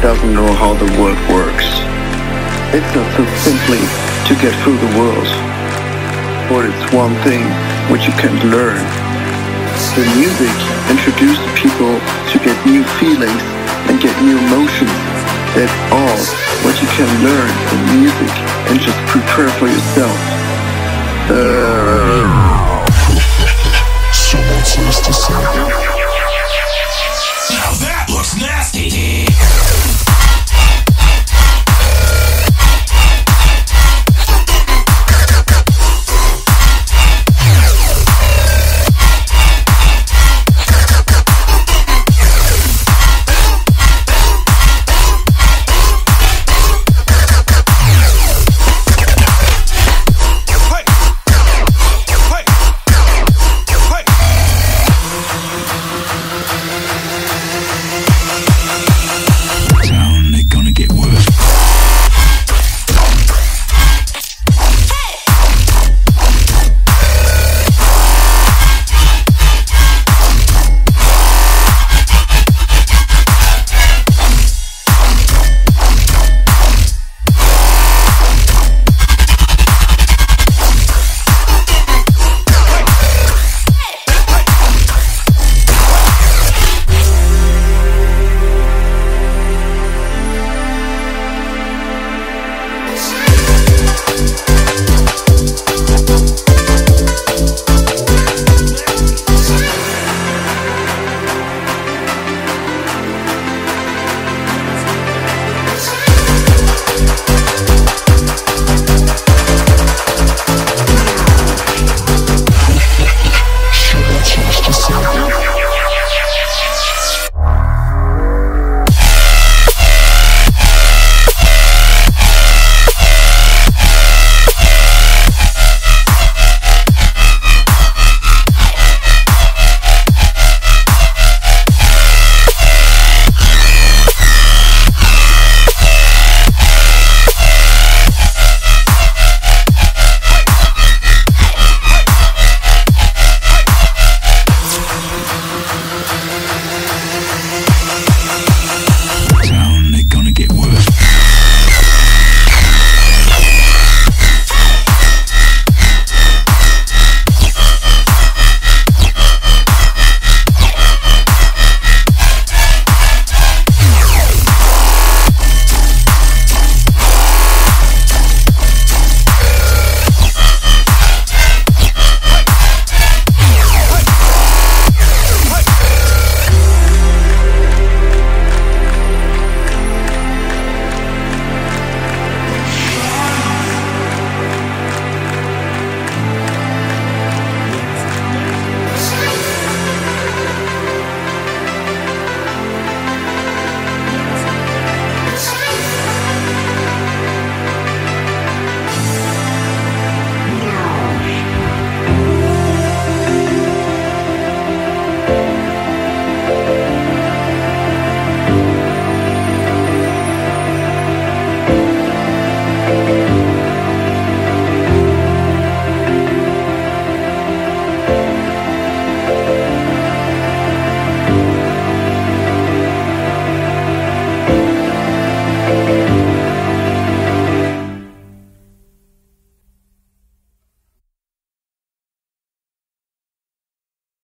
doesn't know how the world works. It's not so simply to get through the world, but it's one thing which you can learn. The music introduces people to get new feelings and get new emotions. That's all what you can learn from music and just prepare for yourself.